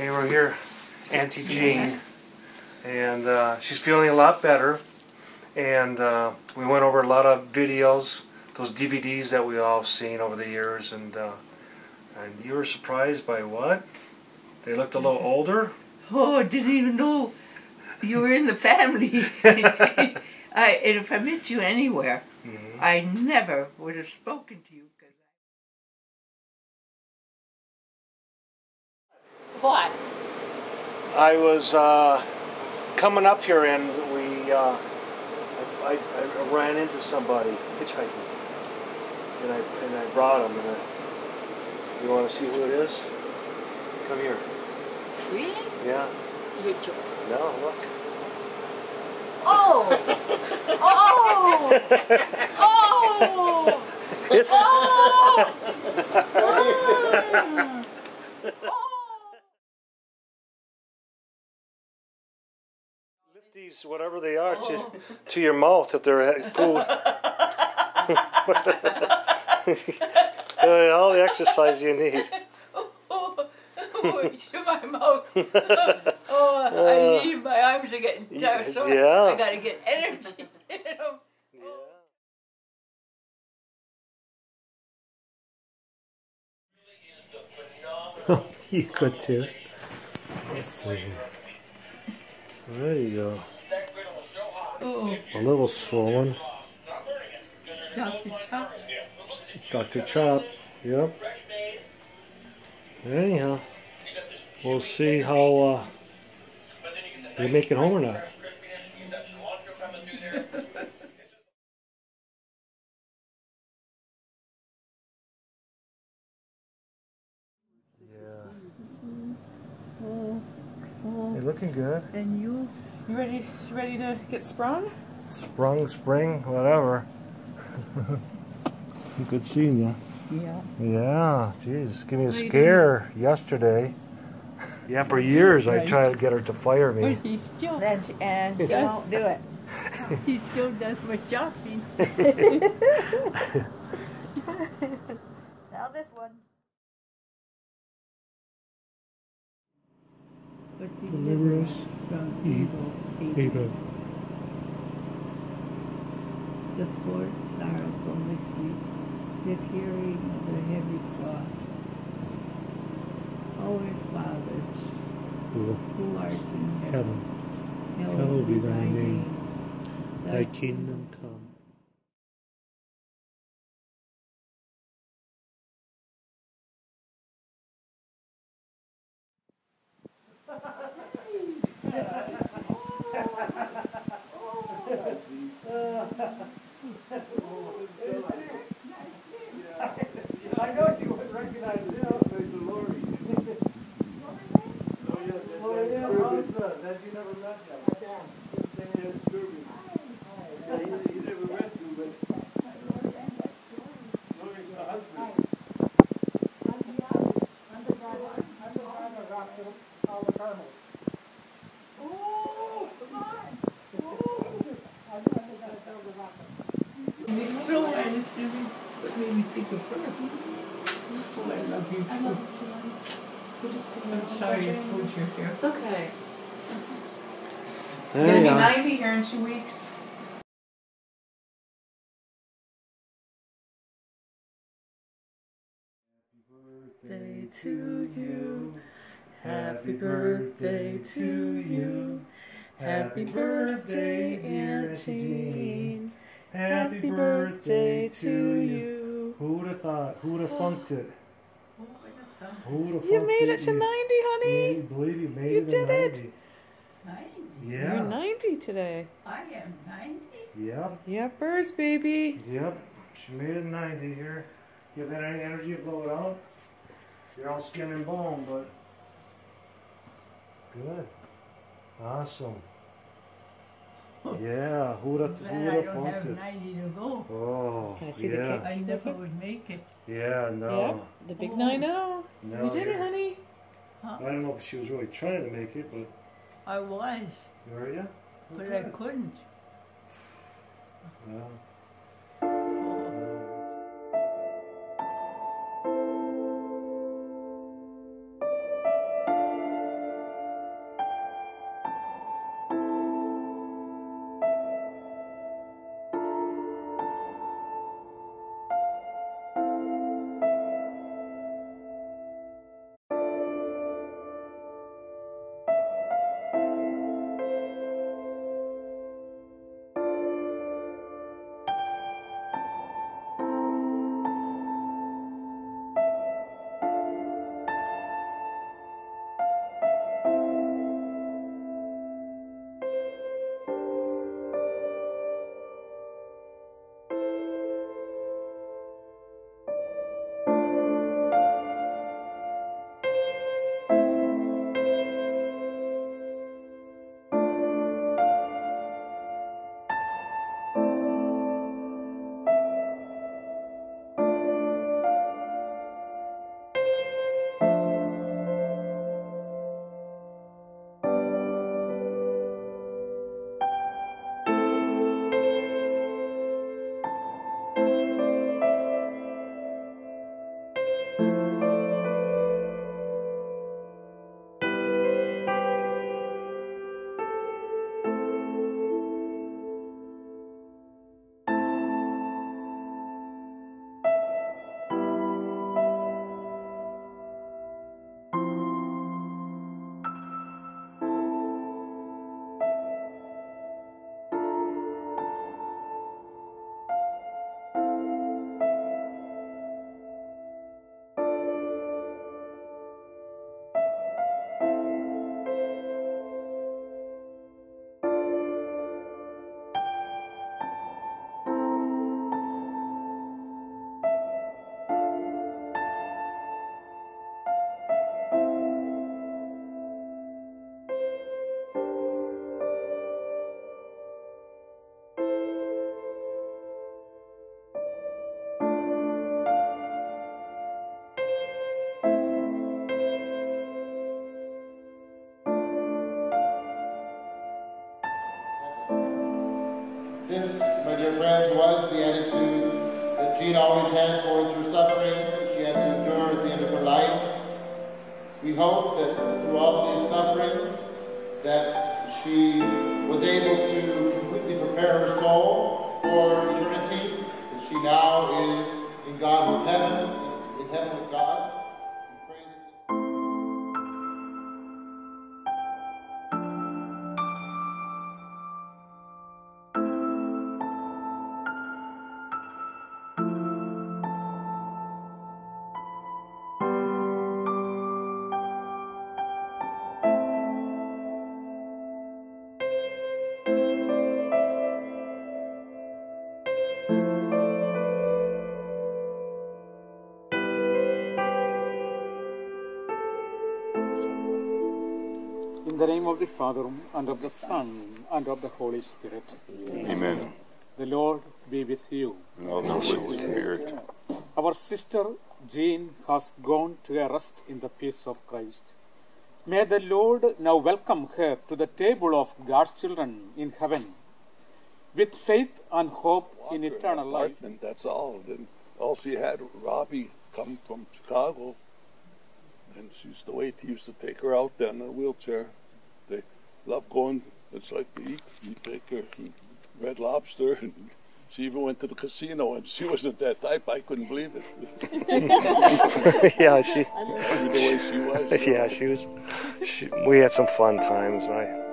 Okay, we're here, Auntie Jean, and uh, she's feeling a lot better. And uh, we went over a lot of videos, those DVDs that we all have seen over the years, and uh, and you were surprised by what? They looked a little older. Oh, I didn't even know you were in the family. I, and if I met you anywhere, Mhm. I never would have spoken to you. What? I was uh, coming up here and we, uh, I, I, I ran into somebody hitchhiking, and I and I brought him. And I, you want to see who it is? Come here. Really? Yeah. You're joking. No, look. Oh! Oh! Oh! It's. Oh! Lift these, whatever they are, to, to your mouth if they're food. Uh, all the exercise you need. Oh, to my mouth. oh, I need my arms are getting tired. So Yeah. I gotta get energy. in 'em. you could too. Let's see. There you go. Oh, A little swollen. Dr. Chuck. Dr. Chop. Yep. Anyhow, we'll see how uh, you make it home or not. Yeah. You're looking good. And you? You ready? You ready to get sprung? Sprung, spring, whatever. Good seeing you. Yeah. Yeah, jeez, give me a scare yesterday. Yeah, for years I tried to get her to fire me. He still, Then she, and she won't do it. he still does my shopping. Now this one. But Deliver us from evil. evil. Amen. The fourth sorrowful mystery, the carrying of the heavy cross. Our Father, who art in heaven, Heaven, hallowed be thy name. thy kingdom come. I know you would recognize him, praise the Lord. Lord, yeah, how's that? That you never met him. Yeah, he, he never met you, but Lori's the husband. Oh, I love you. To. I'm sorry I pulled your hair. It's okay. There Gonna be 90 here in two weeks. Happy birthday to you. Happy birthday to you. Happy birthday, Aunt Jean. Happy birthday to you. Who would have thought? Who would have oh. funked it? Oh who would have funked You made it to You- 90, honey. You believe you made You it to did it. 90. You're 90 today. I am 90. Yep. Yeah, burst, baby. Yep. She made it 90 here. You have had any energy to blow it out? You're all skin and bone, but good. Awesome. Yeah. Who would have? Who Glad would I have don't have it? 90 to go. Oh. Can I see the cake? I never would make it. Yeah. No. Yep, the big Oh. 9 0. No. You did it, you're- honey. I don't know if she was really trying to make it, but I was, were you? but I couldn't. Yeah. Jean always had towards her sufferings that she had to endure at the end of her life. We hope that through all these sufferings that she was able to completely prepare her soul for eternity, that she now is in God with heaven, in heaven with God. The name of the Father, and of the Son, and of the Holy Spirit. Amen. The Lord be with you. And also with your spirit. Our sister Jane has gone to a rest in the peace of Christ. May the Lord now welcome her to the table of God's children in heaven with faith and hope in eternal life. apartment, that's all. Then all she had, Robbie, come from Chicago, and she's the to wait. He used to take her out then in a wheelchair. They love going. It's like to eat. You take her and Red Lobster, and she even went to the casino, and she wasn't that type. I couldn't believe it. yeah, she, the way she was. yeah, she was. She, we had some fun times. I,